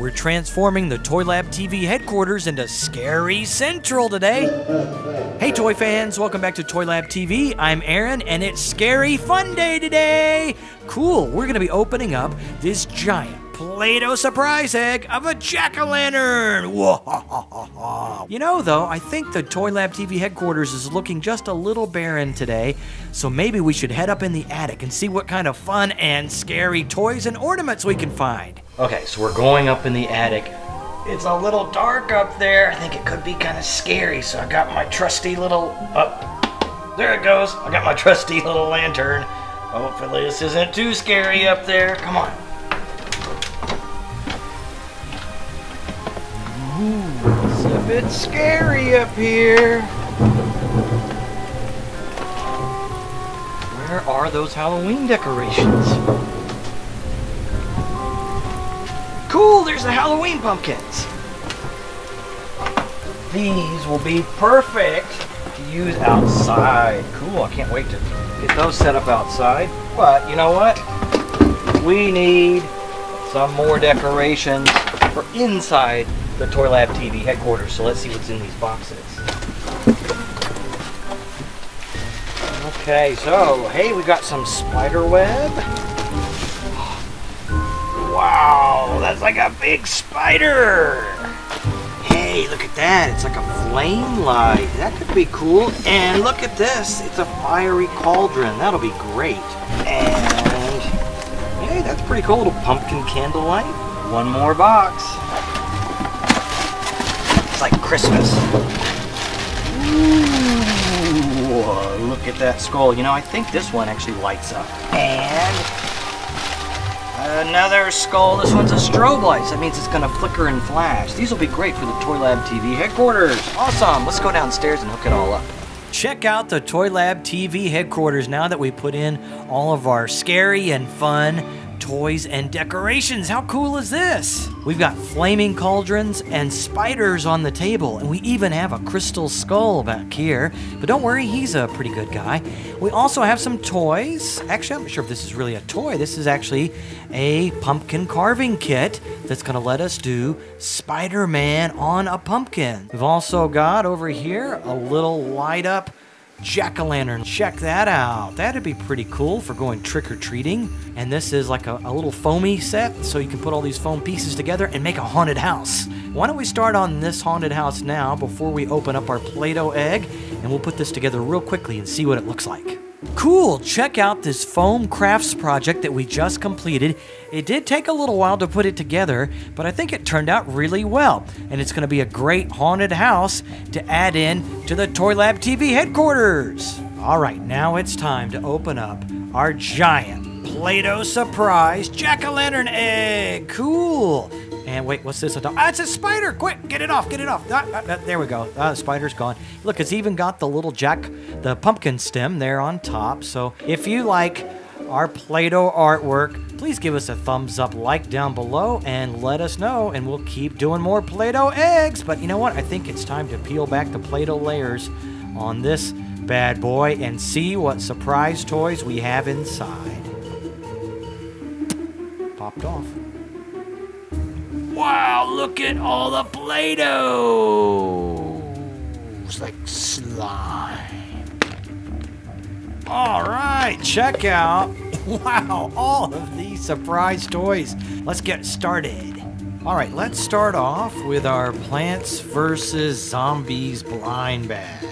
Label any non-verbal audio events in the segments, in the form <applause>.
We're transforming the Toy Lab TV headquarters into Scary Central today. Hey, toy fans, welcome back to Toy Lab TV. I'm Aaron, and it's Scary Fun Day today. Cool, we're going to be opening up this giant Play Doh surprise egg of a jack o' lantern. <laughs> You know, though, I think the Toy Lab TV headquarters is looking just a little barren today, so maybe we should head up in the attic and see what kind of fun and scary toys and ornaments we can find. Okay, so we're going up in the attic. It's a little dark up there. I think it could be kind of scary, so I got my trusty little. Up. there it goes. I got my trusty little lantern. Hopefully, this isn't too scary up there. Come on. It's a bit scary up here. Where are those Halloween decorations? Cool, there's the Halloween pumpkins. These will be perfect to use outside. Cool, I can't wait to get those set up outside. But you know what? We need some more decorations for inside the Toy Lab TV headquarters. So let's see what's in these boxes. Okay, so hey, we got some spider web. Wow, that's like a big spider. Hey, look at that. It's like a flame light. That could be cool. And look at this. It's a fiery cauldron. That'll be great. And hey, that's pretty cool. Little pumpkin candlelight. One more box. It's like Christmas. Ooh, look at that skull. You know, I think this one actually lights up. And Another skull. This one's a strobe light. So that means it's going to flicker and flash. These will be great for the Toy Lab TV headquarters. Awesome. Let's go downstairs and hook it all up. Check out the Toy Lab TV headquarters now that we put in all of our scary and fun toys and decorations. How cool is this? We've got flaming cauldrons and spiders on the table, and we even have a crystal skull back here. But don't worry, he's a pretty good guy. We also have some toys. Actually, I'm not sure if this is really a toy. This is actually a pumpkin carving kit that's going to let us do Spider Man on a pumpkin. We've also got over here a little light up jack o' lantern. Check that out. That'd be pretty cool for going trick or treating. And this is like a, a, little foamy set, so you can put all these foam pieces together and make a haunted house. Why don't we start on this haunted house now before we open up our Play Doh egg? And we'll put this together real quickly and see what it looks like. Cool, check out this foam crafts project that we just completed. It did take a little while to put it together, but I think it turned out really well. And it's going to be a great haunted house to add in to the Toy Lab TV headquarters. All right, now it's time to open up our giant Play-Doh surprise jack-o'-lantern egg. Cool. And wait, what's this? Ah, it's a spider! Quick, get it off, get it off. Ah, ah, ah, there we go. Ah, the spider's gone. Look, it's even got the little jack, the pumpkin stem there on top. So if you like our Play-Doh artwork, please give us a thumbs up, like down below, and let us know, and we'll keep doing more Play-Doh eggs. But you know what? I think it's time to peel back the Play-Doh layers on this bad boy and see what surprise toys we have inside. Popped off. Wow, look at all the Play Doh! It's like slime. All right, check out. <laughs> Wow, all of these surprise toys. Let's get started. All right, let's start off with our Plants vs. Zombies blind bag.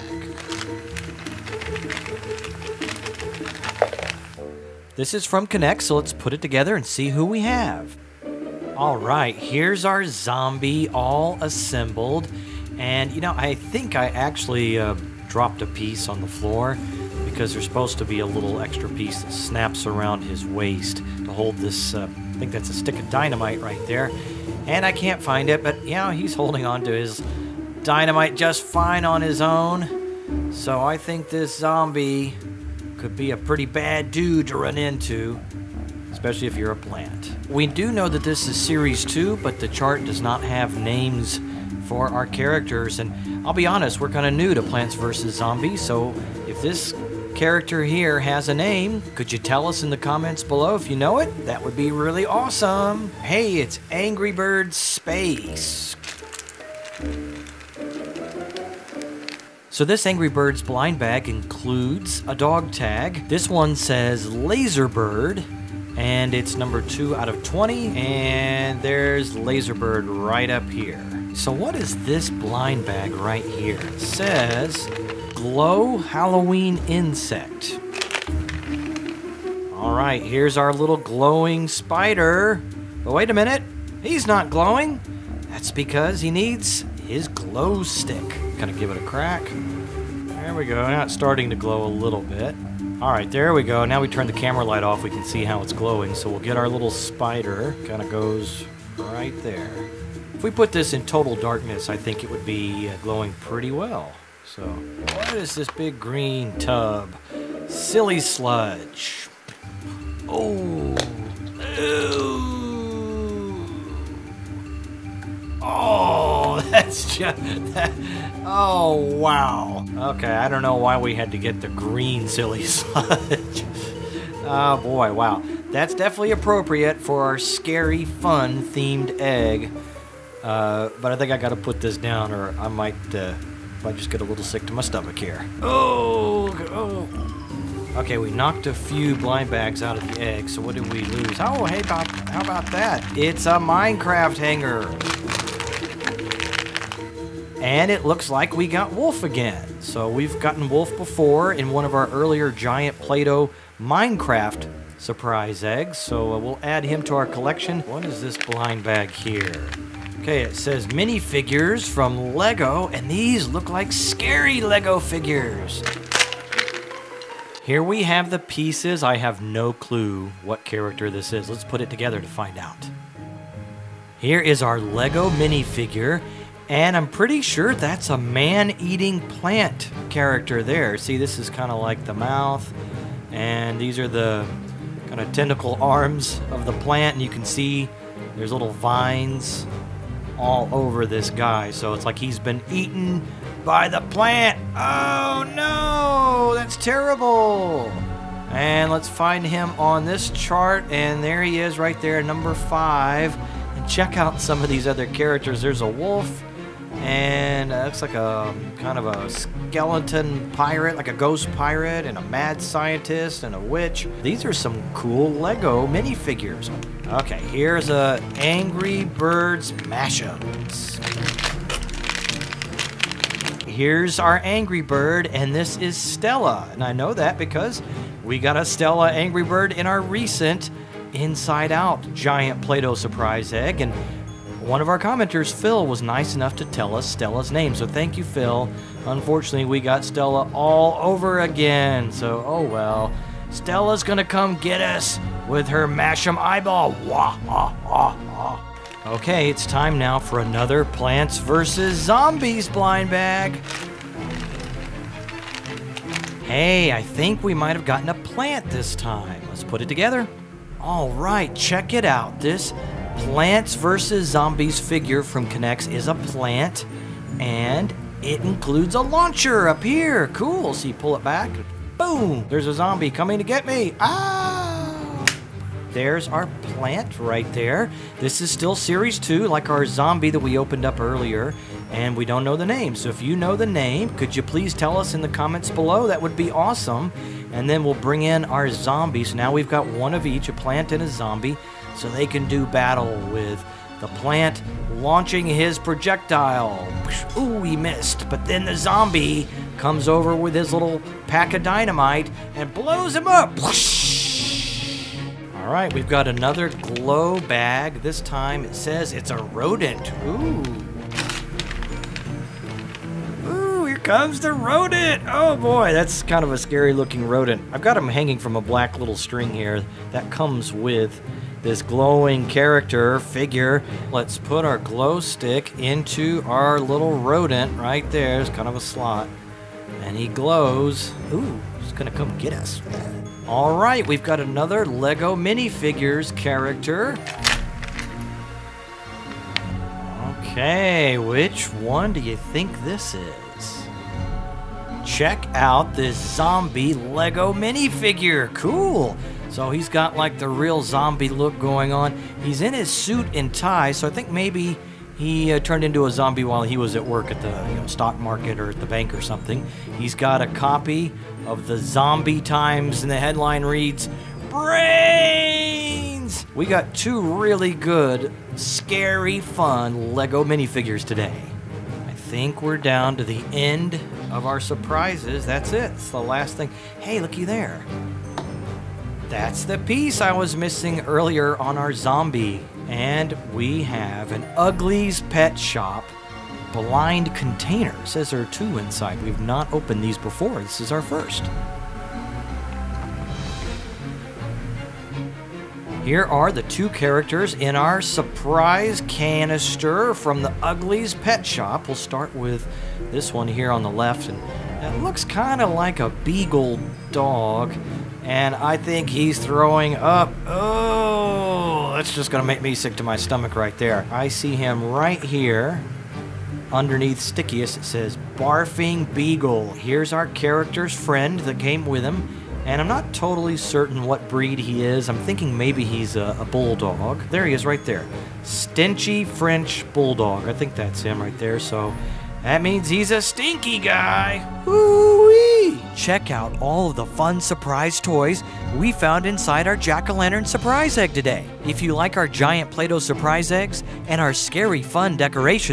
This is from K'NEX, so let's put it together and see who we have. All right, here's our zombie all assembled. And, you know, I think I actually uh, dropped a piece on the floor because there's supposed to be a little extra piece that snaps around his waist to hold this, uh, I think that's a stick of dynamite right there. And I can't find it, but, you know, he's holding on to his dynamite just fine on his own. So I think this zombie could be a pretty bad dude to run into especially if you're a plant. We do know that this is Series 2, but the chart does not have names for our characters, and I'll be honest, we're kind of new to Plants vs. Zombies, so if this character here has a name, could you tell us in the comments below if you know it? That would be really awesome. Hey, it's Angry Bird space. So this Angry Birds blind bag includes a dog tag. This one says Laserbird, and it's number two out of 20, and there's Laserbird right up here. So what is this blind bag right here? It says Glow Halloween Insect. All right, here's our little glowing spider. But wait a minute, he's not glowing. That's because he needs his glow stick. Of give it a crack. There we go. Now it's starting to glow a little bit. All right, there we go. Now we turn the camera light off. We can see how it's glowing. So we'll get our little spider. Kind of goes right there. If we put this in total darkness, I think it would be uh, glowing pretty well. So, what is this big green tub? Silly sludge. Oh. Ew. Oh, <laughs> that's just that. Oh, wow. Okay, I don't know why we had to get the green silly <laughs> sludge. oh boy, wow. That's definitely appropriate for our scary, fun themed egg. Uh, but I think I gotta put this down or I might, uh, might just get a little sick to my stomach here. Oh, oh. Okay, we knocked a few blind bags out of the egg, so what did we lose? Oh, hey, about, how about that? It's a Minecraft hanger. And it looks like we got Wolf again. So we've gotten Wolf before in one of our earlier giant Play-Doh Minecraft surprise eggs. So uh, we'll add him to our collection. What is this blind bag here? Okay, it says minifigures from Lego, and these look like scary Lego figures. Here we have the pieces. I have no clue what character this is. Let's put it together to find out. Here is our Lego minifigure, and I'm pretty sure that's a man-eating plant character there. See, this is kind of like the mouth, and these are the kind of tentacle arms of the plant, and you can see there's little vines all over this guy. So it's like he's been eaten by the plant. Oh no, that's terrible. And let's find him on this chart. And there he is right there, number five. And check out some of these other characters. There's a wolf. And uh, looks like a kind of a skeleton pirate, like a ghost pirate, and a mad scientist, and a witch. These are some cool Lego minifigures. Okay, here's a Angry Birds mashups. Here's our Angry Bird, and this is Stella. And I know that because we got a Stella Angry Bird in our recent Inside Out giant Play-Doh surprise egg. And one of our commenters, Phil, was nice enough to tell us Stella's name. So thank you, Phil. Unfortunately, we got Stella all over again. So, oh well. Stella's gonna come get us with her Masham eyeball. Wah. Okay, it's time now for another Plants vs. Zombies blind bag. Hey, I think we might have gotten a plant this time. Let's put it together. All right, check it out. This Plants vs. Zombies figure from K'NEX is a plant, and it includes a launcher up here. Cool. So pull it back. Boom! There's a zombie coming to get me. Ah! There's our plant right there. This is still Series 2, like our zombie that we opened up earlier, and we don't know the name. So if you know the name, could you please tell us in the comments below? That would be awesome. And then we'll bring in our zombies. Now we've got one of each, a plant and a zombie, so they can do battle with the plant launching his projectile. Ooh, he missed. But then the zombie comes over with his little pack of dynamite and blows him up. All right, we've got another glow bag. This time it says it's a rodent. Ooh. Ooh, here comes the rodent. Oh boy, that's kind of a scary looking rodent. I've got him hanging from a black little string here that comes with this glowing character figure. Let's put our glow stick into our little rodent right there. It's kind of a slot. And he glows. Ooh, he's gonna come get us. All right, we've got another Lego minifigures character. Okay, which one do you think this is? Check out this zombie Lego minifigure. Cool. So he's got like the real zombie look going on. He's in his suit and tie, so I think maybe He uh, turned into a zombie while he was at work at the you know, stock market or at the bank or something. He's got a copy of the Zombie Times, and the headline reads Brains! We got two really good, scary, fun Lego minifigures today. I think we're down to the end of our surprises. That's it. It's the last thing. Hey, looky there. That's the piece I was missing earlier on our zombie. And we have an Ugglys Pet Shop blind container. It says there are two inside. We've not opened these before. This is our first. Here are the two characters in our surprise canister from the Ugglys Pet Shop. We'll start with this one here on the left, and it looks kind of like a beagle dog. And I think he's throwing up. Oh, that's just going to make me sick to my stomach right there. I see him right here. Underneath Stickiest, it says Barfing Beagle. Here's our character's friend that came with him. And I'm not totally certain what breed he is. I'm thinking maybe he's a, a bulldog. There he is right there. Stinchy French Bulldog. I think that's him right there. So that means he's a stinky guy. Woo-wee! Check out all of the fun surprise toys we found inside our jack-o'-lantern surprise egg today. If you like our giant Play-Doh surprise eggs and our scary fun decorations,